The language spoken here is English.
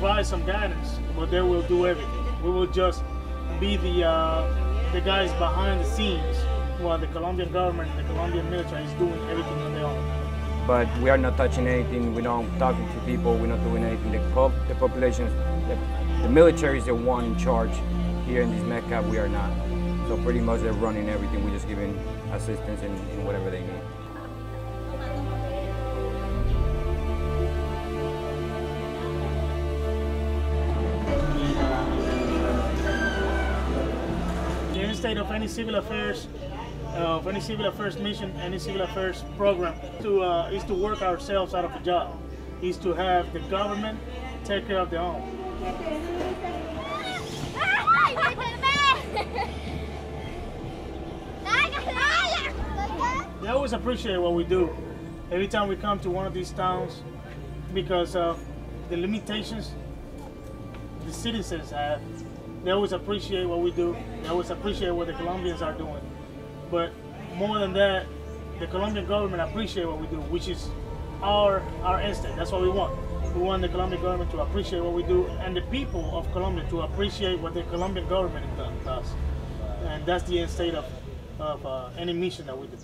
but they will do everything. We will just be the uh, the guys behind the scenes while the Colombian government the Colombian military is doing everything on their own. But we are not touching anything. We're not talking to people. We're not doing anything. The, pop, the population, the, the military is the one in charge here in this Mecca. We are not. So pretty much they're running everything. We're just giving assistance in, in whatever they need. End state of any civil affairs, uh, of any civil affairs mission, any civil affairs program, to uh, is to work ourselves out of a job, is to have the government take care of their own. They always appreciate what we do. Every time we come to one of these towns, because of the limitations the citizens have, they always appreciate what we do. They always appreciate what the Colombians are doing. But more than that, the Colombian government appreciate what we do, which is our our instinct. That's what we want. We want the Colombian government to appreciate what we do, and the people of Colombia to appreciate what the Colombian government does. And that's the end state of, of uh, any mission that we do.